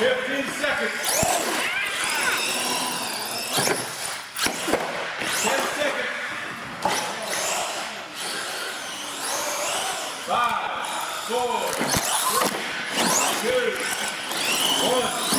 Fifteen seconds. Five, four, three, two, one.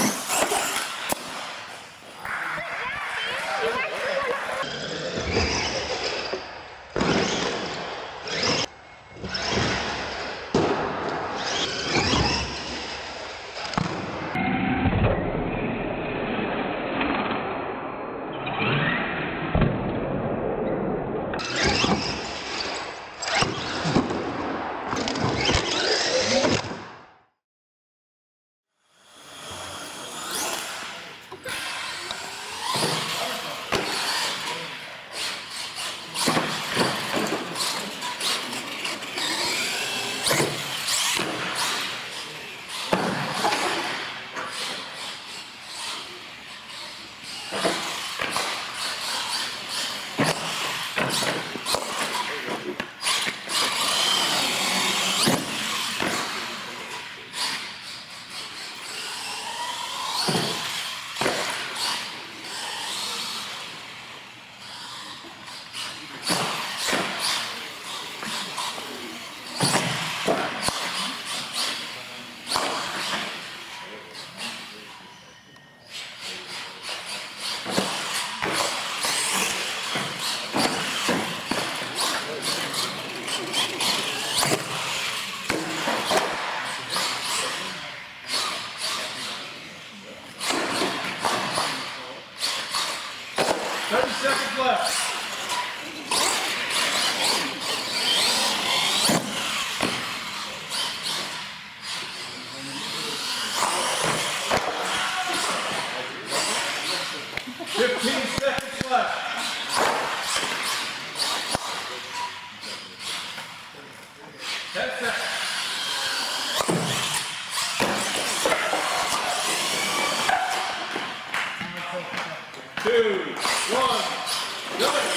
Yeah. One, go!